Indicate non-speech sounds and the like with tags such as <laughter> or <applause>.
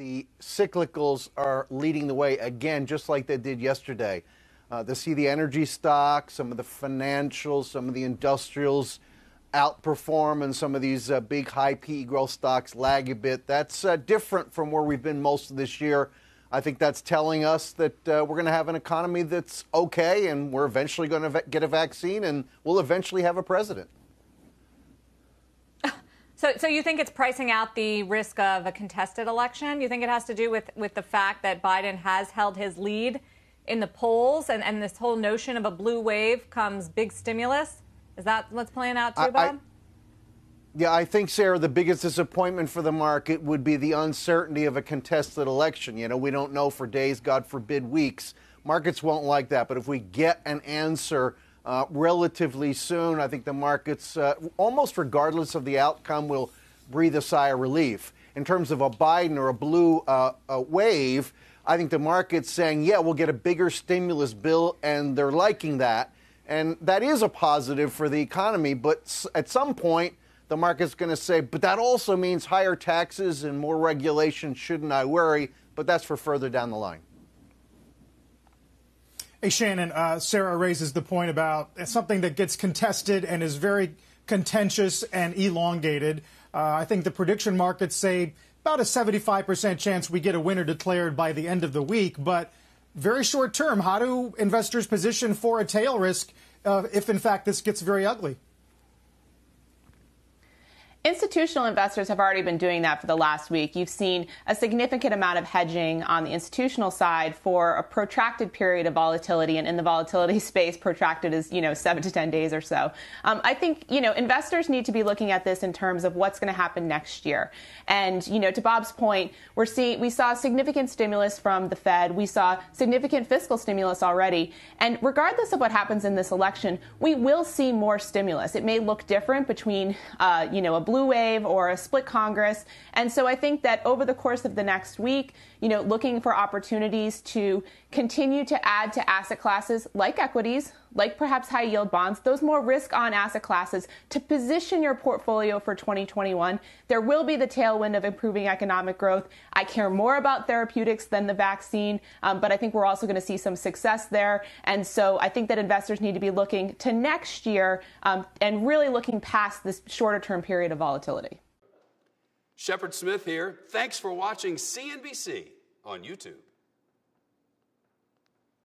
the cyclicals are leading the way again, just like they did yesterday. Uh, to see the energy stocks, some of the financials, some of the industrials outperform, and some of these uh, big high PE growth stocks lag a bit. That's uh, different from where we've been most of this year. I think that's telling us that uh, we're going to have an economy that's okay, and we're eventually going to get a vaccine, and we'll eventually have a president. So, so you think it's pricing out the risk of a contested election? You think it has to do with, with the fact that Biden has held his lead in the polls, and, and this whole notion of a blue wave comes big stimulus? Is that what's playing out too, Bob? I, yeah, I think, Sarah, the biggest disappointment for the market would be the uncertainty of a contested election. You know, we don't know for days, God forbid, weeks. Markets won't like that. But if we get an answer uh, relatively soon. I think the markets, uh, almost regardless of the outcome, will breathe a sigh of relief. In terms of a Biden or a blue uh, a wave, I think the market's saying, yeah, we'll get a bigger stimulus bill, and they're liking that. And that is a positive for the economy. But at some point, the market's going to say, but that also means higher taxes and more regulation. Shouldn't I worry? But that's for further down the line. Hey, Shannon, uh, Sarah raises the point about something that gets contested and is very contentious and elongated. Uh, I think the prediction markets say about a 75% chance we get a winner declared by the end of the week. But very short term, how do investors position for a tail risk uh, if, in fact, this gets very ugly? Institutional investors have already been doing that for the last week. You've seen a significant amount of hedging on the institutional side for a protracted period of volatility, and in the volatility <laughs> space, protracted is you know seven to ten days or so. Um, I think you know investors need to be looking at this in terms of what's going to happen next year. And you know, to Bob's point, we're seeing we saw significant stimulus from the Fed, we saw significant fiscal stimulus already, and regardless of what happens in this election, we will see more stimulus. It may look different between uh, you know a blue wave or a split Congress. And so I think that over the course of the next week, you know, looking for opportunities to continue to add to asset classes like equities, like perhaps high yield bonds, those more risk on asset classes to position your portfolio for 2021. There will be the tailwind of improving economic growth. I care more about therapeutics than the vaccine, um, but I think we're also going to see some success there. And so I think that investors need to be looking to next year um, and really looking past this shorter term period of volatility. Shepard Smith here. Thanks for watching CNBC on YouTube.